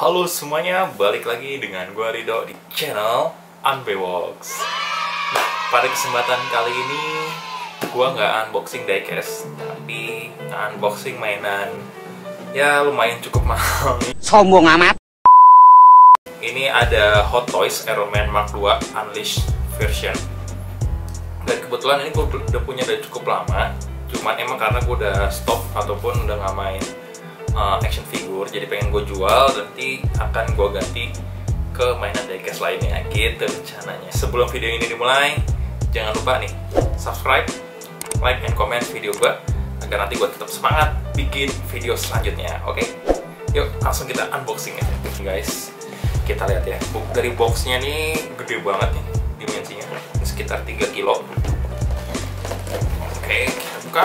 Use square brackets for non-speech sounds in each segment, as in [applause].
Halo semuanya, balik lagi dengan gue Rido di channel Unbox. Nah, pada kesempatan kali ini gue nggak unboxing diecast, tapi unboxing mainan ya lumayan cukup [laughs] mahal. Sombong amat. Ini ada Hot Toys Iron Man Mark II Unleashed version. Dan kebetulan ini gue udah punya dari cukup lama, cuman emang karena gue udah stop ataupun udah nggak main uh, action figure. Jadi pengen gue jual nanti akan gue ganti ke mainan diecast lainnya gitu rencananya. Sebelum video ini dimulai jangan lupa nih subscribe like and comment video gue agar nanti gue tetap semangat bikin video selanjutnya oke? Okay? yuk langsung kita unboxing aja. Guys kita lihat ya. Dari boxnya nih gede banget nih dimensinya. Sekitar 3 kilo. Oke okay, kita buka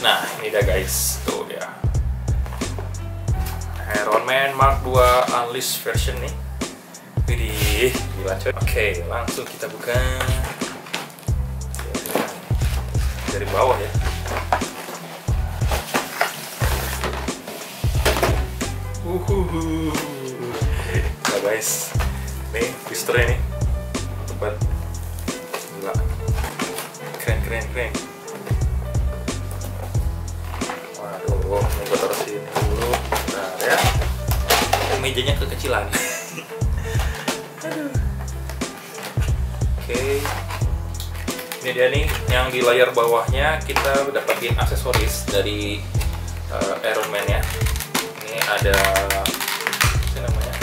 Nah, ini dia guys, tuh dia. Iron Man Mark II Unleashed version nih. Widih, gila coy. Oke, langsung kita buka. Dari bawah ya. Uhuhu. Nah guys, nih blisternya nih. Tepat. Gila. Keren, keren, keren. Kekecilan. [laughs] Aduh. Oke, ini dia nih yang di layar bawahnya kita dapetin aksesoris dari uh, Iron Man ya. Ini ada apa namanya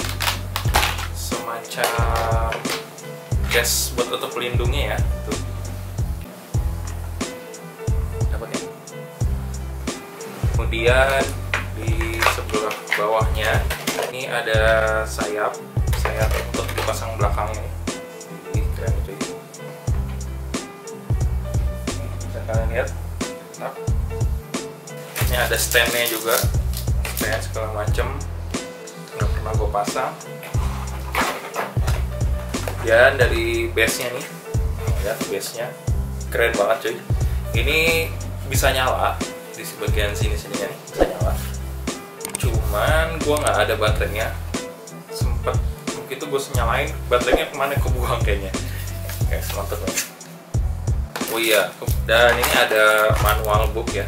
semacam case buat tutup pelindungnya ya. Tuh. Kemudian di sebelah bawahnya ini ada sayap sayap untuk dipasang belakangnya Jadi, keren itu bisa kalian lihat? Nah. ini ada standnya juga. Stand segala macem. Nggak pernah gue pasang. Dan dari base nya nih lihat base nya keren banget cuy. Ini bisa nyala di bagian sini sini nih. Bisa nyala cuman gua nggak ada baterainya. Sempet waktu itu gue nyalain baterainya ke mana? Kebuang kayaknya. Kayak mantep nih oh iya dan ini ada manual book ya.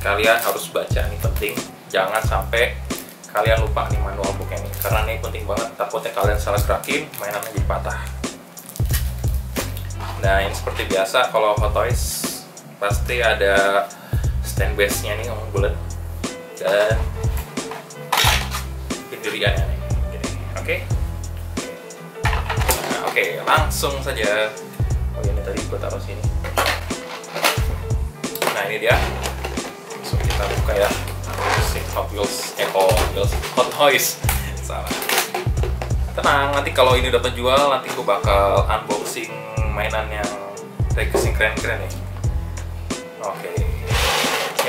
Kalian harus baca nih penting. Jangan sampai kalian lupa nih manual booknya nih karena ini penting banget. Takutnya kalian salah gerakin mainannya jadi patah. Nah ini seperti biasa kalau Hot Toys pasti ada stand base nya nih ngomong bulat. Dan nih oke? Okay? nah, oke okay, langsung saja. Oh ini tadi gue taruh sini. Nah ini dia. Langsung kita buka ya. Hot Wheels eh Hot Wheels Hot Toys. Salah. Tenang nanti kalau ini udah terjual nanti gue bakal unboxing mainan yang racing keren-keren nih. Oke. okay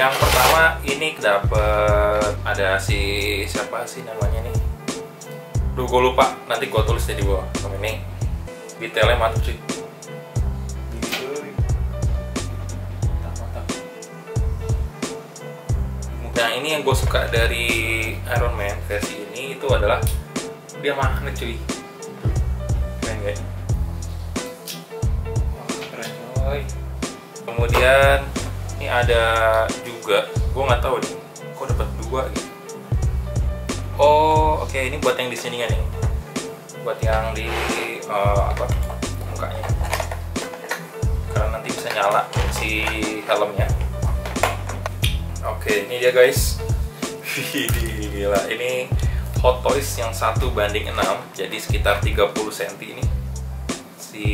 yang pertama ini dapet ada si siapa sih namanya nih? Duh gue lupa. Nanti gue tulis di bawah. Sama ini. Detailnya mantap sih. Nah ini yang gue suka dari Iron Man versi ini itu adalah dia magnet cuy. Keren gak? keren coy. Kemudian ini ada juga. Gue nggak tahu nih kok dapat dua gitu. Oh oke okay. ini buat yang di sini nih? Buat yang di uh, apa mukanya. Karena nanti bisa nyala si helmnya. Oke okay, ini dia guys. [laughs] Gila ini Hot Toys yang satu banding 6 jadi sekitar 30 cm ini. Si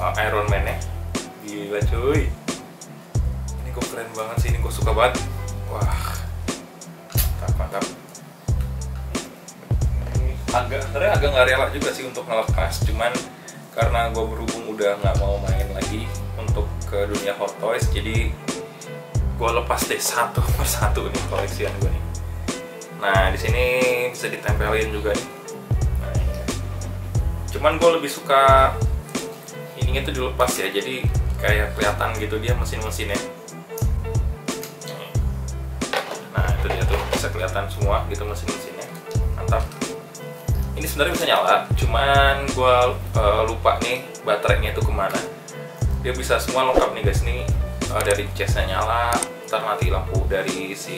uh, Iron Man nya gila cuy gue keren banget sih ini gue suka banget. Wah. Mantap mantap agak sebenarnya agak nggak rela juga sih untuk ngelepas. Cuman karena gue berhubung udah nggak mau main lagi untuk ke dunia Hot Toys jadi gue lepas deh satu [laughs] persatu nih koleksian gue nih. Nah di sini bisa ditempelin juga nih. Nah, cuman gue lebih suka ininya tuh dilepas ya jadi kayak kelihatan gitu dia mesin-mesinnya bisa kelihatan semua gitu mesin-mesinnya. Mantap. Ini sebenarnya bisa nyala cuman gue uh, lupa nih baterainya itu ke mana. Dia bisa semua lengkap nih guys. Nih uh, dari chestnya nyala ntar nanti lampu dari si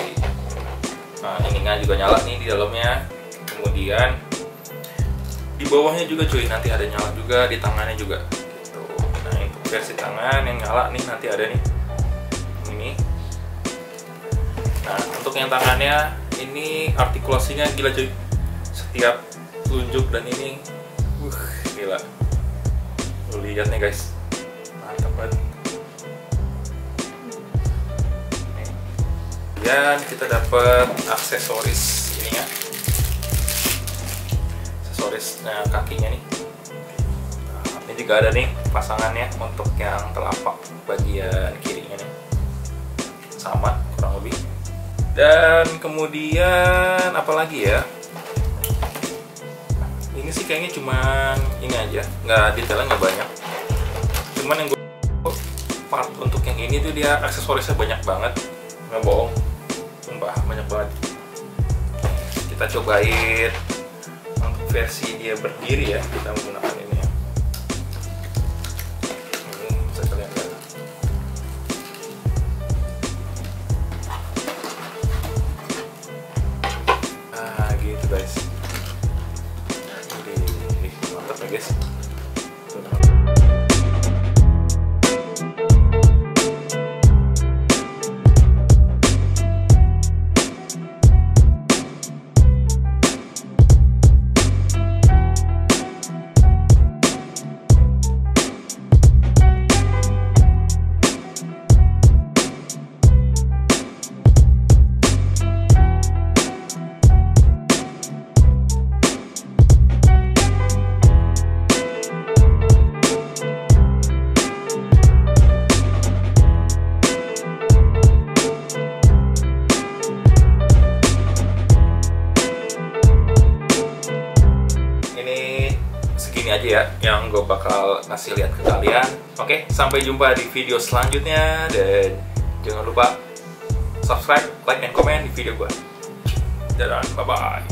uh, ininya juga nyala nih di dalamnya. Kemudian di bawahnya juga cuy nanti ada nyala juga di tangannya juga. Gitu. nah untuk versi tangan yang nyala nih nanti ada nih nah untuk yang tangannya ini artikulasinya gila cuy. Setiap tunjuk dan ini uh gila. Lu lihat nih guys. Mantap banget. Kemudian kita dapat aksesoris ininya aksesorinya kakinya nih. Nah, ini juga ada nih pasangannya untuk yang telapak bagian kirinya nih. Sama kurang lebih dan kemudian apalagi ya? Ini sih kayaknya cuman ini aja. Nggak detailnya nggak banyak. Cuman yang gue part untuk yang ini tuh dia aksesorisnya banyak banget. Nggak bohong. Sumpah banyak banget. Kita cobain untuk versi dia berdiri ya kita menggunakan segini aja ya yang gue bakal ngasih lihat ke kalian. Oke sampai jumpa di video selanjutnya dan jangan lupa subscribe like dan komen di video gue dadah bye bye